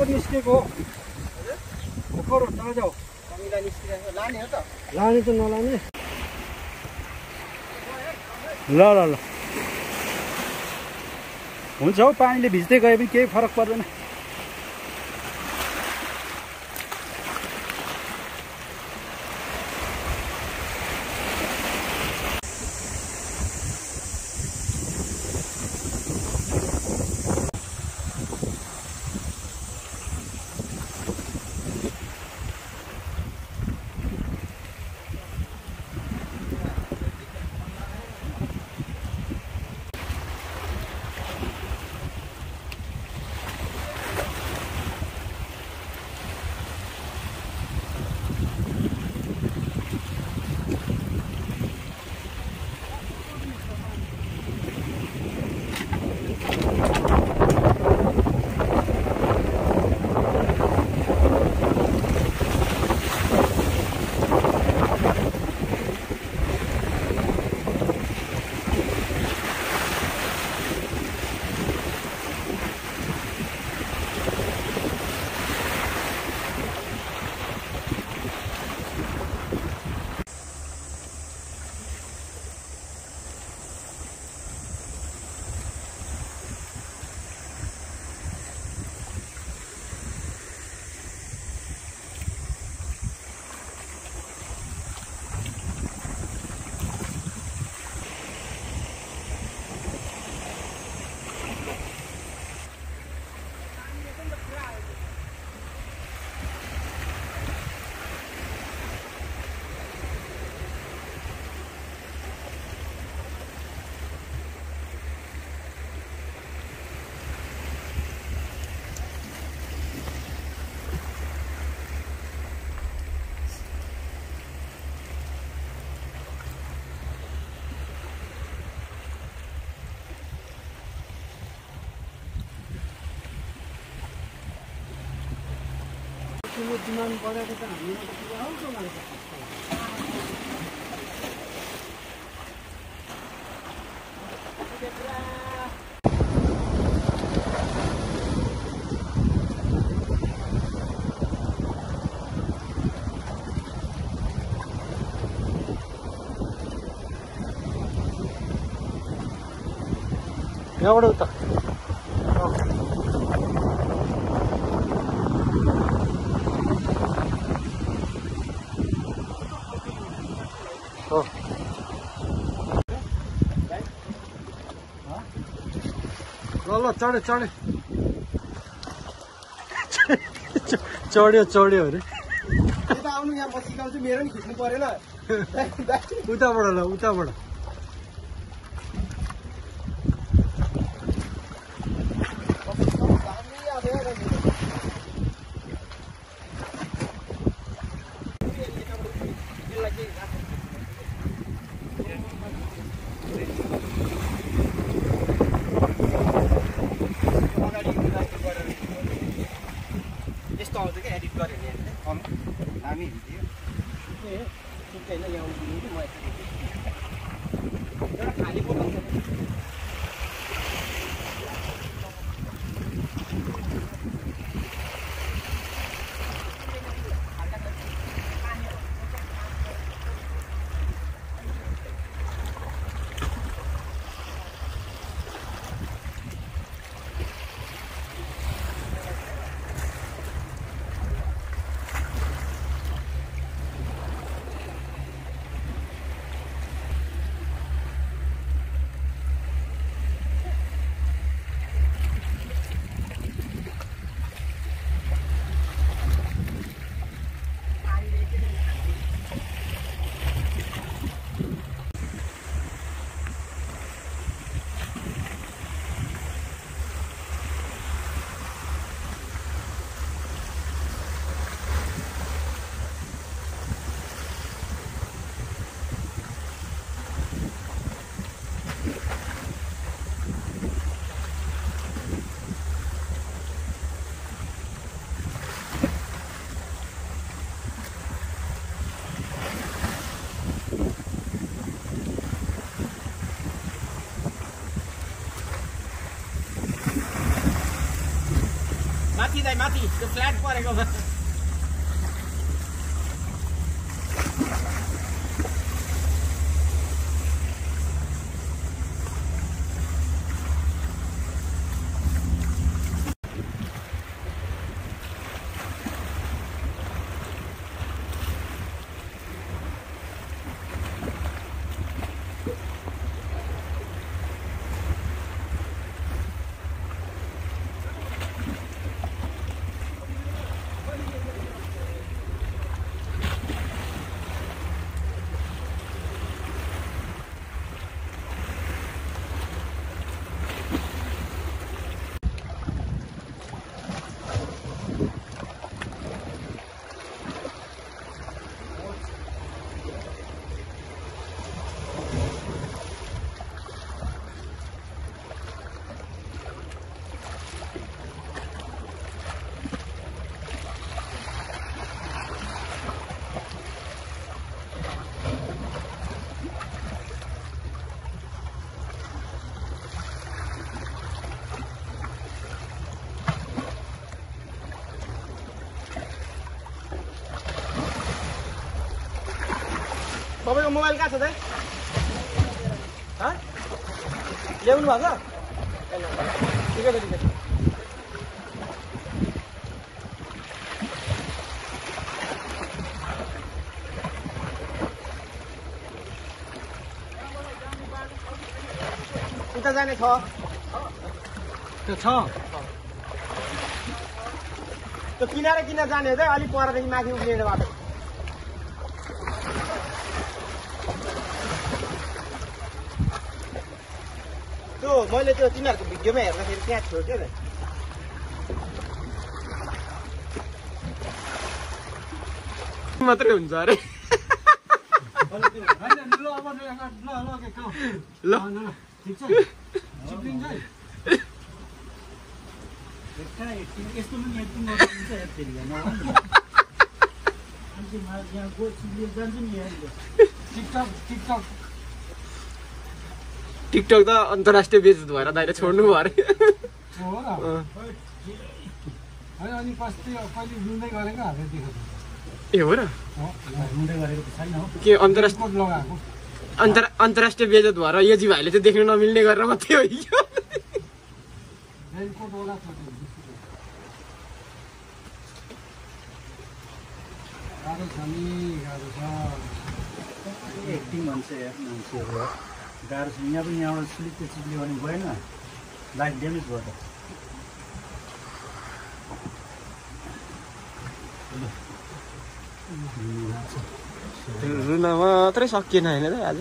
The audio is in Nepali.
भर्खर निस्केको भर्खर ताजा हो लाने हो त लाने त नलाने ल ल ल हुन्छ हौ पानीले भिज्दै गए पनि केही फरक पर्दैन तिम्रो डिमान्ड बढेको त हामीमा त पुरा आउँछ मलाई त हो ल ल चढ्यो चढ्यो चढ्यो चढ्यो अरे आउनु यहाँ म सिकाउँछु मेरो नि खिच्नु परेन। उताबाट ल उताबाट। एडिट गऱ्यो भने भिडियो ए ठिकै होइन यहाँ दाइ माथि त्यो फ्ल्याट परेकोमा तपाईँको मोबाइल कहाँ दाइ हँ? ल्याउनु भएको ठिकै ठिकै उता जाने छ त्यो छ जाने हो त अलिक माथि उक्लिने बाटो मैले त्यो तिनीहरूको भिडियोमा हेर्दाखेरि त्यहाँ थियो क्या त मात्रै हुन्छ अरे ल टिकटक टिकटक टिकटक त अन्तर्राष्ट्रिय बेच भएर दाइले छोड्नु भयो अरे। ए हो र? हो रुँदै गरेको त छैन हो। के अन्तर्राष्ट्रिय अन्तर अन्तर्राष्ट्रिय बेजत भएर यो जी भाइले चाहिँ देख्नु नमिल्ने गरेर मात्रै हो एक्टिङ मान्छेहरू गाह्रो छ। यहाँ पनि यहाँबाट स्लिपको चिप्लियो भने भएन। लाइफ ड्यामेज भयो त। रुन मात्रै सकिएन होइन त आज।